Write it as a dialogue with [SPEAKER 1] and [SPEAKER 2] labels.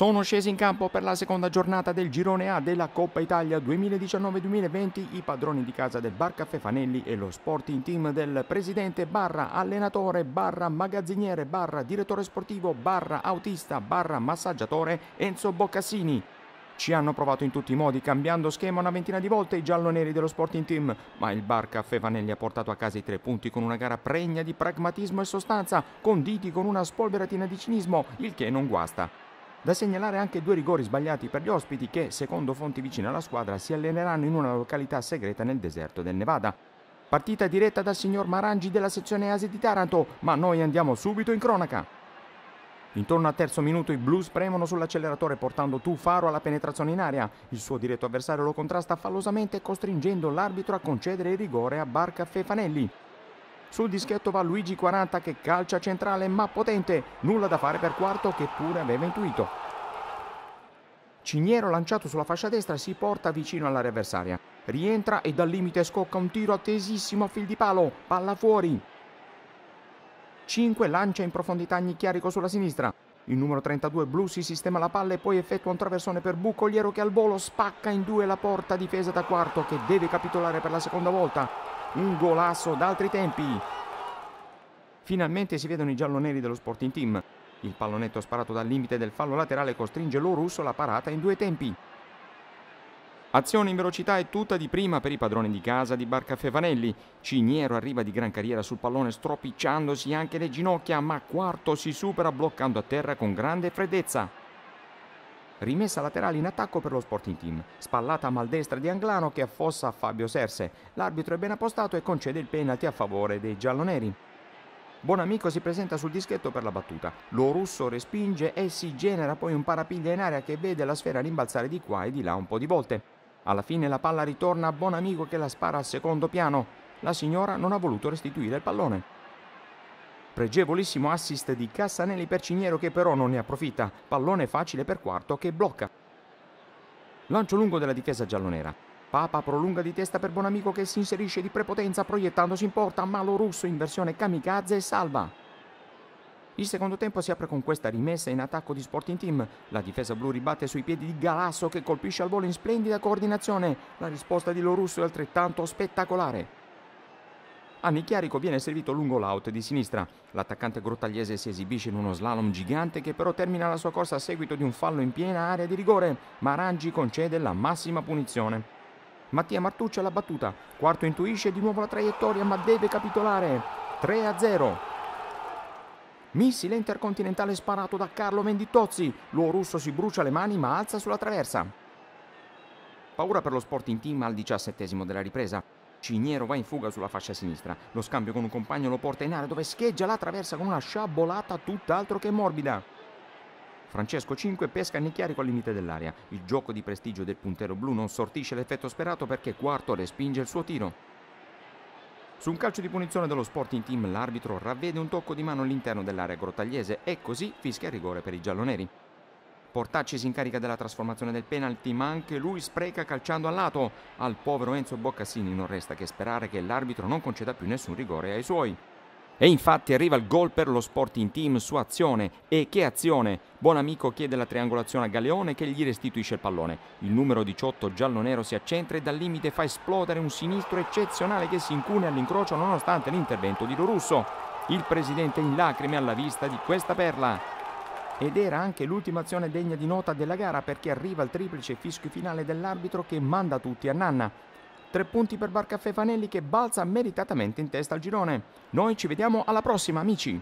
[SPEAKER 1] Sono scesi in campo per la seconda giornata del girone A della Coppa Italia 2019-2020 i padroni di casa del Bar Caffè Fanelli e lo sporting team del presidente barra allenatore barra magazziniere barra direttore sportivo barra autista barra massaggiatore Enzo Boccassini. Ci hanno provato in tutti i modi, cambiando schema una ventina di volte i gialloneri dello Sporting Team, ma il Bar Caffè Vanelli ha portato a casa i tre punti con una gara pregna di pragmatismo e sostanza, conditi con una spolveratina di cinismo, il che non guasta. Da segnalare anche due rigori sbagliati per gli ospiti che, secondo fonti vicine alla squadra, si alleneranno in una località segreta nel deserto del Nevada. Partita diretta dal signor Marangi della sezione Asi di Taranto, ma noi andiamo subito in cronaca. Intorno al terzo minuto i blues premono sull'acceleratore portando Tufaro alla penetrazione in aria. Il suo diretto avversario lo contrasta fallosamente costringendo l'arbitro a concedere il rigore a Barca Fefanelli. Sul dischetto va Luigi 40 che calcia centrale ma potente, nulla da fare per quarto che pure aveva intuito. Ciniero lanciato sulla fascia destra si porta vicino all'area avversaria. Rientra e dal limite scocca un tiro attesissimo a fil di palo, palla fuori. 5 lancia in profondità Nicchiarico sulla sinistra. Il numero 32 blu si sistema la palla e poi effettua un traversone per Bucoliero che al volo spacca in due la porta difesa da quarto che deve capitolare per la seconda volta un golasso d'altri tempi. Finalmente si vedono i gialloneri dello Sporting Team. Il pallonetto sparato dal limite del fallo laterale costringe l'Orusso alla parata in due tempi. Azione in velocità e tutta di prima per i padroni di casa di Barcafevanelli. Ciniero arriva di gran carriera sul pallone stropicciandosi anche le ginocchia, ma quarto si supera bloccando a terra con grande freddezza. Rimessa laterale in attacco per lo Sporting Team. Spallata a maldestra di Anglano che affossa Fabio Serse. L'arbitro è ben appostato e concede il penalty a favore dei gialloneri. Bonamico si presenta sul dischetto per la battuta. Lo russo respinge e si genera poi un parapiglia in aria che vede la sfera rimbalzare di qua e di là un po' di volte. Alla fine la palla ritorna a Bonamico che la spara al secondo piano. La signora non ha voluto restituire il pallone. Pregevolissimo assist di Cassanelli per Ciniero che però non ne approfitta. Pallone facile per quarto che blocca. Lancio lungo della difesa giallonera. Papa prolunga di testa per Bonamico che si inserisce di prepotenza proiettandosi in porta, ma russo in versione kamikaze salva. Il secondo tempo si apre con questa rimessa in attacco di Sporting Team. La difesa blu ribatte sui piedi di Galasso che colpisce al volo in splendida coordinazione. La risposta di Lorusso è altrettanto spettacolare. A Nicchiarico viene servito lungo l'out di sinistra. L'attaccante grottagliese si esibisce in uno slalom gigante che però termina la sua corsa a seguito di un fallo in piena area di rigore. Marangi concede la massima punizione. Mattia Martucci alla battuta. Quarto intuisce di nuovo la traiettoria ma deve capitolare. 3 a 0. Missile intercontinentale sparato da Carlo Mendittozzi. L'uo russo si brucia le mani ma alza sulla traversa. Paura per lo Sporting Team al diciassettesimo della ripresa. Ciniero va in fuga sulla fascia sinistra. Lo scambio con un compagno lo porta in area dove scheggia la traversa con una sciabolata tutt'altro che morbida. Francesco 5 pesca Nicchiari al limite dell'area. Il gioco di prestigio del puntero blu non sortisce l'effetto sperato perché Quarto respinge il suo tiro. Su un calcio di punizione dello Sporting Team l'arbitro ravvede un tocco di mano all'interno dell'area grottagliese e così fischia rigore per i gialloneri. Portacci si incarica della trasformazione del penalty, ma anche lui spreca calciando al lato. Al povero Enzo Boccassini non resta che sperare che l'arbitro non conceda più nessun rigore ai suoi. E infatti arriva il gol per lo Sporting Team su azione. E che azione! Buon amico chiede la triangolazione a Galeone che gli restituisce il pallone. Il numero 18 giallo-nero si accentra e dal limite fa esplodere un sinistro eccezionale che si incune all'incrocio nonostante l'intervento di Lorusso. Il presidente in lacrime alla vista di questa perla ed era anche l'ultima azione degna di nota della gara perché arriva il triplice fischio finale dell'arbitro che manda tutti a nanna. Tre punti per Barcaffè Fanelli che balza meritatamente in testa al girone. Noi ci vediamo alla prossima amici!